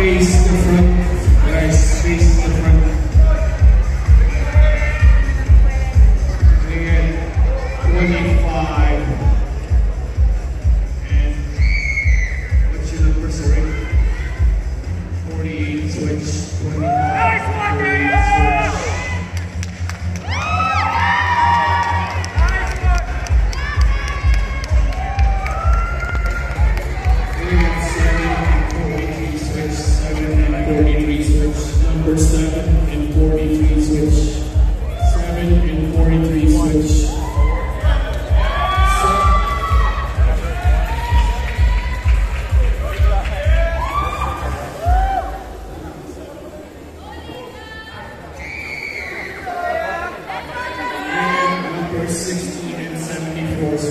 face the front, guys, face the. Again, 25. Sixty and 74.